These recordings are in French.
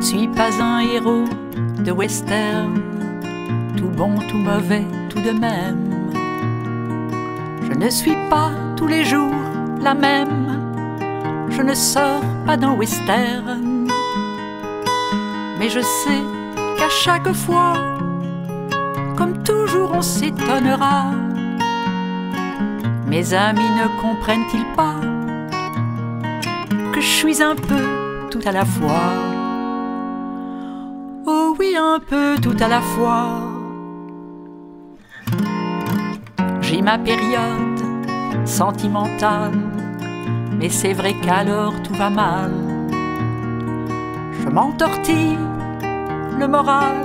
ne suis pas un héros de western, tout bon, tout mauvais, tout de même. Je ne suis pas tous les jours la même, je ne sors pas d'un western. Mais je sais qu'à chaque fois, comme toujours, on s'étonnera. Mes amis ne comprennent-ils pas que je suis un peu tout à la fois? Oui, un peu tout à la fois. J'ai ma période sentimentale, mais c'est vrai qu'alors tout va mal. Je m'entortille le moral,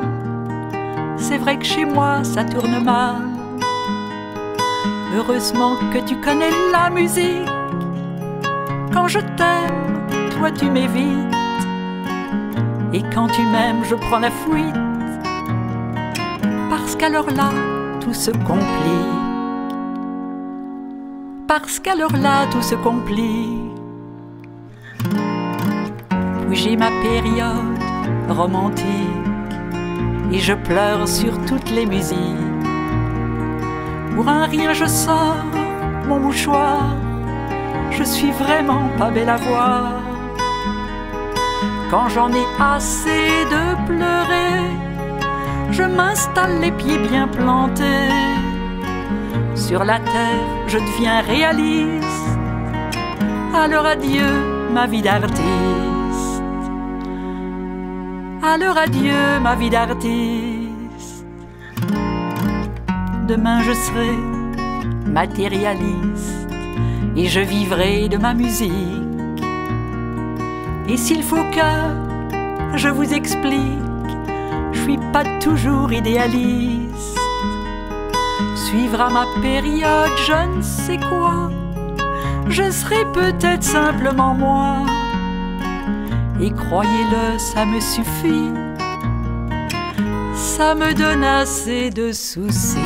c'est vrai que chez moi ça tourne mal. Heureusement que tu connais la musique. Quand je t'aime, toi tu m'évites. Et quand tu m'aimes, je prends la fuite. Parce qu'alors là, tout se complique. Parce qu'alors là, tout se complique. Puis j'ai ma période romantique. Et je pleure sur toutes les musiques. Pour un rien, je sors mon mouchoir. Je suis vraiment pas belle à voir. Quand j'en ai assez de pleurer, je m'installe les pieds bien plantés. Sur la terre, je deviens réaliste. Alors adieu, ma vie d'artiste. Alors adieu, ma vie d'artiste. Demain, je serai matérialiste et je vivrai de ma musique. Et s'il faut que je vous explique, je suis pas toujours idéaliste. Suivra ma période, je ne sais quoi, je serai peut-être simplement moi. Et croyez-le, ça me suffit, ça me donne assez de soucis.